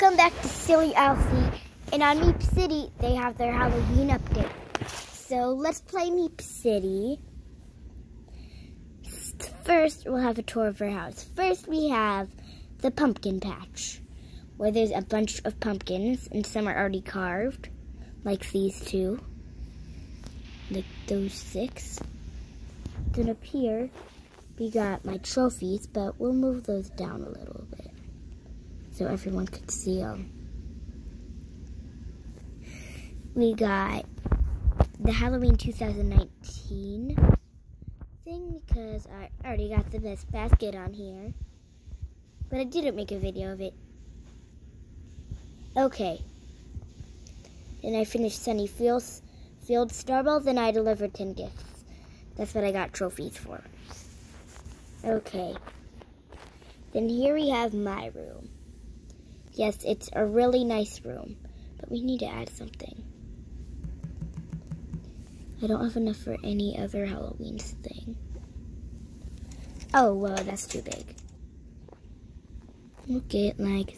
Welcome back to Silly Aliceee. And on Meep City, they have their Halloween update. So let's play Meep City. First, we'll have a tour of our house. First, we have the pumpkin patch, where there's a bunch of pumpkins, and some are already carved, like these two, like those six. Then up here, we got my trophies, but we'll move those down a little bit so everyone could see them. We got the Halloween 2019 thing because I already got the best basket on here. But I didn't make a video of it. Okay. Then I finished Sunny Fields, Field Starball, then I delivered 10 gifts. That's what I got trophies for. Okay. Then here we have my room. Yes, it's a really nice room, but we need to add something. I don't have enough for any other Halloween thing. Oh, well, that's too big. We'll get like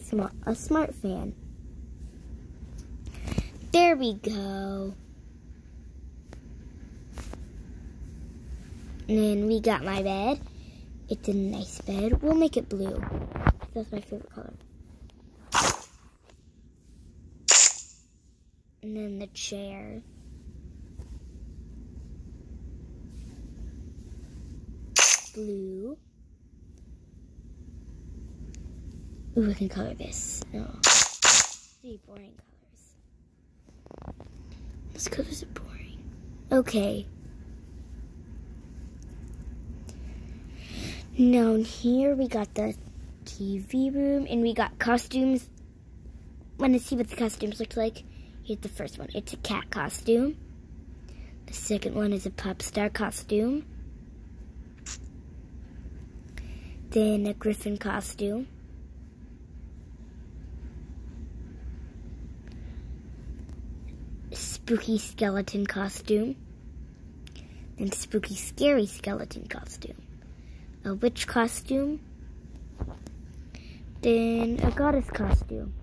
a smart fan. There we go. And then we got my bed. It's a nice bed. We'll make it blue. That's my favorite color. And then the chair. Blue. Ooh, I can color this. No. Three boring colors. This colors are boring. Okay. Now here we got the TV room and we got costumes. Want to see what the costumes looked like? Here's the first one. It's a cat costume. The second one is a pop star costume. Then a griffin costume. Spooky skeleton costume. Then spooky scary skeleton costume. A witch costume. Then a goddess costume.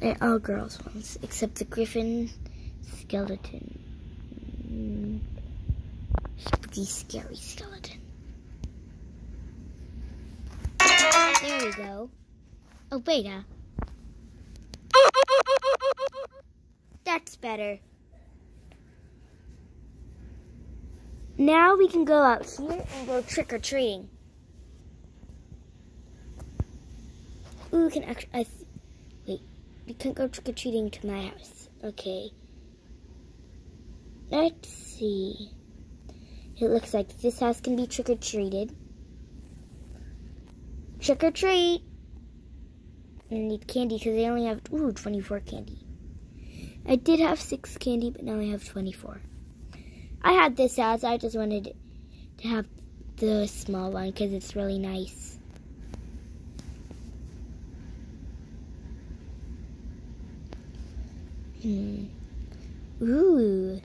They're all girls ones, except the griffin skeleton. Spooky, scary skeleton. There we go. Oh, wait, uh. That's better. Now we can go out here and go trick-or-treating. Ooh, we can actually, wait, we can't go trick-or-treating to my house. Okay. Let's see. It looks like this house can be trick-or-treated. Trick-or-treat! I need candy because I only have, ooh, 24 candy. I did have 6 candy, but now I have 24. I had this house. I just wanted to have the small one because it's really nice. Hmm. Ooh.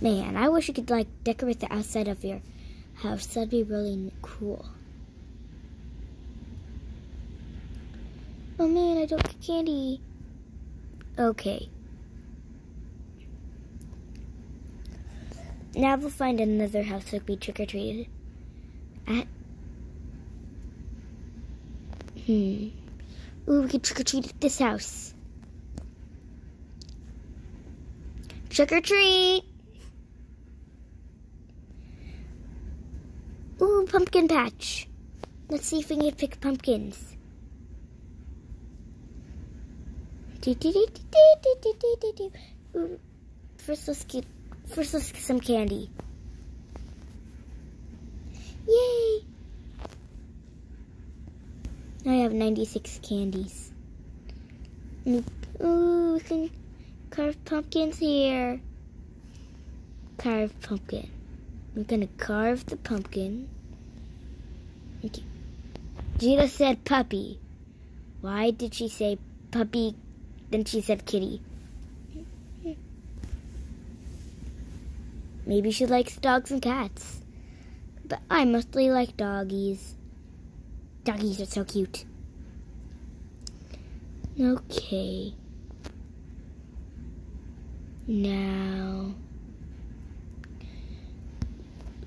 Man, I wish you could like decorate the outside of your house. That'd be really cool. Oh man, I don't get candy. Okay. Now we'll find another house to be trick-or-treated at. Hmm. Ooh, we can trick or treat at this house. Trick or treat! Ooh, pumpkin patch. Let's see if we can pick pumpkins. First let's get first let's get some candy. Yay! I have 96 candies. Ooh, we can carve pumpkins here. Carve pumpkin. We're gonna carve the pumpkin. Okay. Gina said puppy. Why did she say puppy? Then she said kitty. Maybe she likes dogs and cats. But I mostly like doggies. Doggies are so cute. Okay. Now.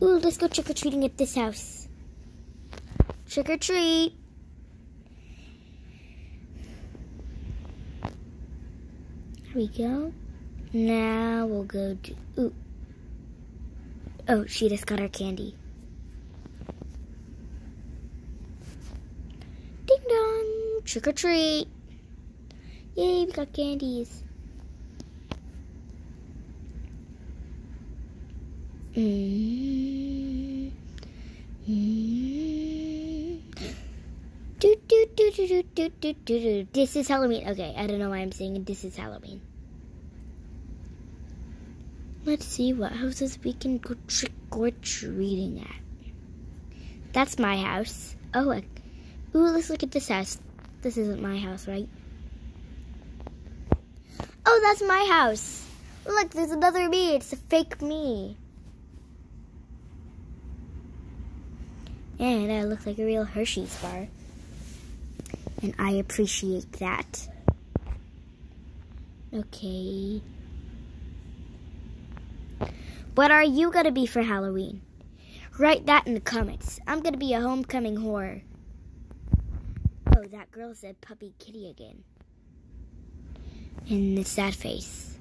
Ooh, let's go trick or treating at this house. Trick or treat. Here we go. Now we'll go to. Ooh. Oh, she just got her candy. Ding dong! Trick or treat! Yay, we got candies. Mm. Do, do, do, do, do, do, do, do. This is Halloween. Okay, I don't know why I'm saying this is Halloween. Let's see what houses we can go trick or treating at. That's my house. Oh, ooh, let's look at this house. This isn't my house, right? Oh, that's my house. Look, there's another me. It's a fake me. And I look like a real Hershey's bar. And I appreciate that. Okay. What are you going to be for Halloween? Write that in the comments. I'm going to be a homecoming horror. Oh, that girl said puppy kitty again. And the sad face.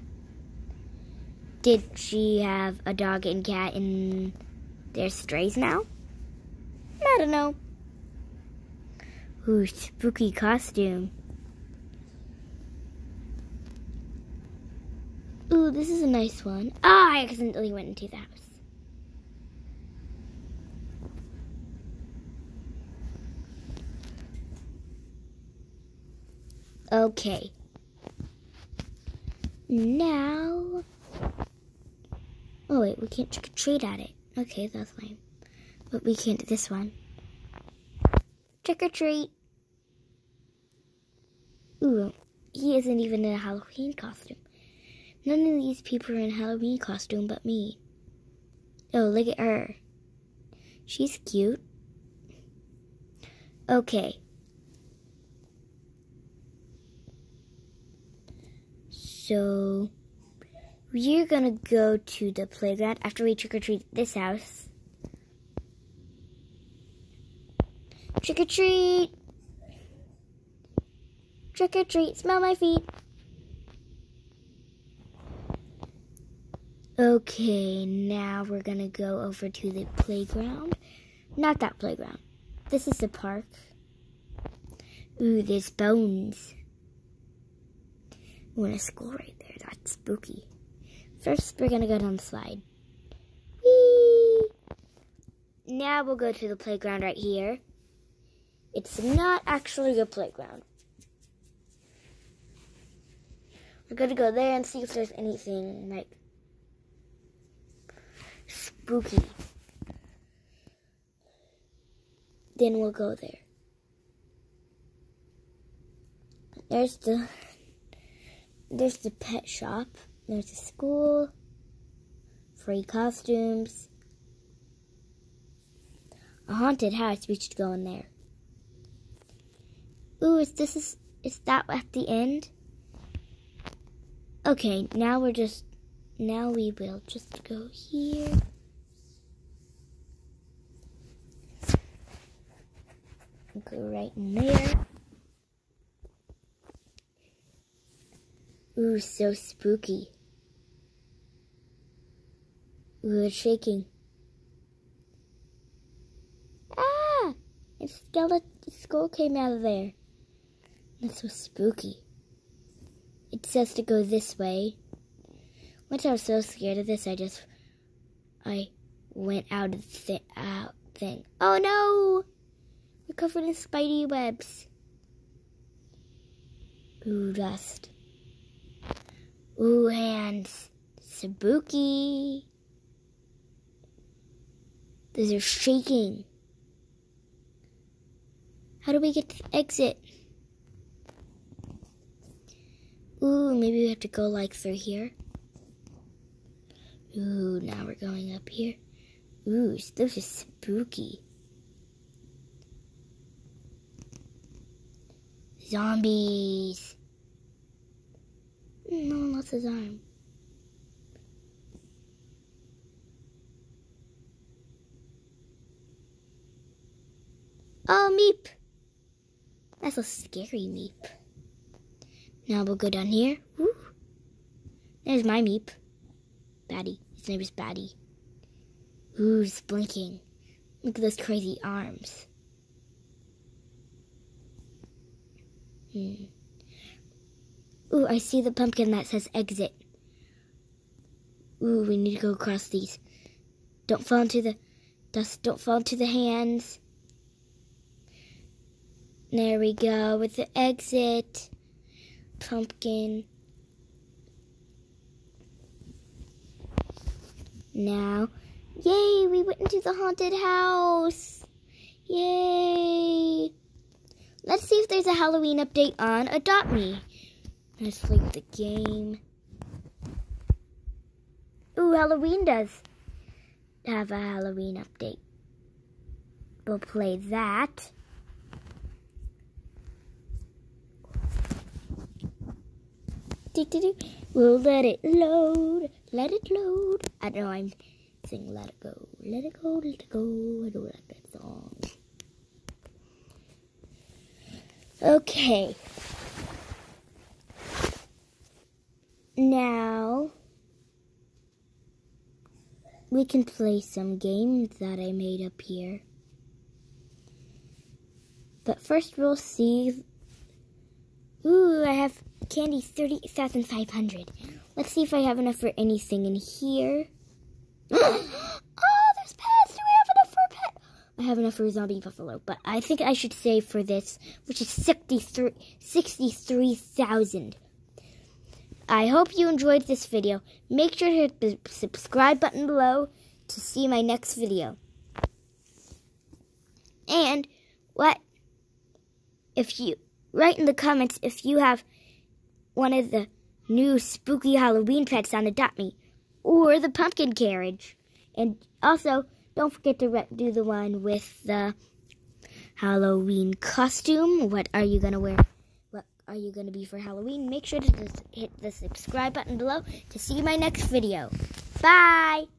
Did she have a dog and cat and they're strays now? I don't know. Ooh, spooky costume. Ooh, this is a nice one. Ah, I accidentally went into the house. Okay. Now... Oh, wait, we can't trick or treat at it. Okay, that's lame. But we can't do this one. Trick or treat. Ooh, he isn't even in a Halloween costume. None of these people are in Halloween costume but me. Oh, look at her. She's cute. Okay. So, we're gonna go to the playground after we trick or treat this house. Trick or treat! Trick or treat, smell my feet. Okay, now we're gonna go over to the playground. Not that playground. This is the park. Ooh, there's bones. Ooh, and a school right there. That's spooky. First, we're gonna go down the slide. Whee! Now we'll go to the playground right here. It's not actually a playground. We're gonna go there and see if there's anything like spooky. Then we'll go there. There's the there's the pet shop. There's a school. Free costumes. A haunted house. We should go in there. Ooh, is this is is that at the end? Okay, now we're just now we will just go here. Go right in there. Ooh, so spooky. Ooh, it's shaking. Ah! A skeleton skull came out of there. That's so spooky. It says to go this way. Once I was so scared of this, I just, I went out of the th out thing. Oh no! We're covered in spidey webs. Ooh, dust. Ooh, hands. Spooky. Those are shaking. How do we get to exit? Ooh, maybe we have to go like through here. Ooh, now we're going up here. Ooh, those are spooky. Zombies. No one lost his arm. Oh, Meep. That's a scary Meep. Now we'll go down here. There's my Meep. Batty. His name is Batty. Ooh, blinking. Look at those crazy arms. Hmm. Ooh, I see the pumpkin that says exit. Ooh, we need to go across these. Don't fall into the dust. Don't fall into the hands. There we go with the exit. Pumpkin. Now, yay, we went into the haunted house. Yay. Let's see if there's a Halloween update on Adopt Me. Let's leave the game. Ooh, Halloween does have a Halloween update. We'll play that. We'll let it load, let it load. I know I'm singing Let It Go, Let It Go, Let It Go. I don't like that song. Okay. Now, we can play some games that I made up here. But first we'll see. Ooh, I have candy 30,500. Let's see if I have enough for anything in here. oh, there's pets! Do I have enough for a pet? I have enough for a zombie buffalo, but I think I should save for this, which is 63,000. 63, I hope you enjoyed this video. Make sure to hit the subscribe button below to see my next video. And what if you write in the comments if you have one of the new spooky Halloween pets on Adopt Me or the pumpkin carriage. And also, don't forget to do the one with the Halloween costume. What are you going to wear? Are you going to be for Halloween? Make sure to hit the subscribe button below to see my next video. Bye!